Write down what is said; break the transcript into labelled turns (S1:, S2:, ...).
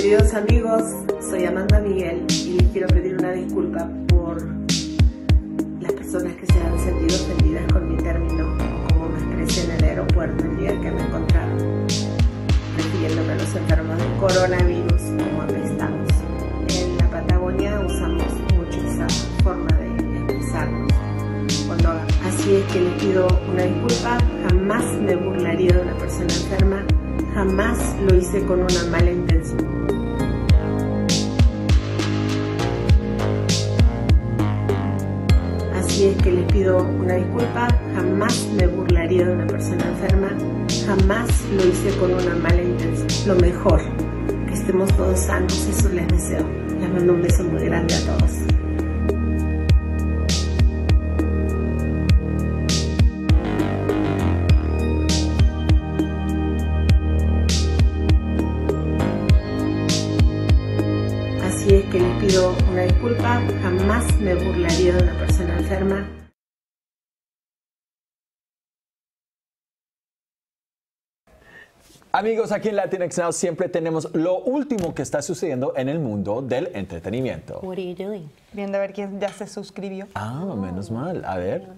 S1: Queridos amigos, soy Amanda Miguel y les quiero pedir una disculpa por las personas que se han sentido ofendidas con mi término como me expresé en el aeropuerto el día que me encontraron, refiriéndome a los enfermos del coronavirus como apestamos. En la Patagonia usamos mucho esa forma de expresarnos. Cuando así es que les pido una disculpa, jamás me burlaría de una persona enferma Jamás lo hice con una mala intención. Así es que les pido una disculpa, jamás me burlaría de una persona enferma, jamás lo hice con una mala intención. Lo mejor, que estemos todos sanos, eso les deseo. Les mando un beso muy grande a todos. Que les pido una disculpa, jamás me burlaría de una persona enferma.
S2: Amigos, aquí en Latinx Now siempre tenemos lo último que está sucediendo en el mundo del entretenimiento.
S3: What are you doing?
S4: Viendo a ver quién ya se suscribió.
S2: Ah, menos mal. A ver.